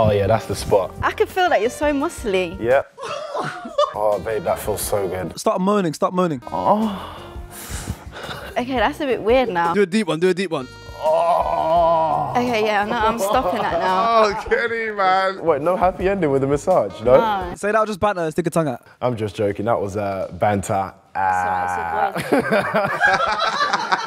Oh yeah, that's the spot. I can feel that you're so muscly. Yep. oh babe, that feels so good. Start moaning, start moaning. Oh. Okay, that's a bit weird now. Do a deep one, do a deep one. Oh. Okay, yeah, no, I'm stopping that now. Oh, Kenny, man. Wait, no happy ending with a massage, no? No. Say that, just banter, stick a tongue out. I'm just joking. That was uh, banter. Sorry.